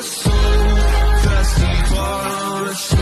The so fast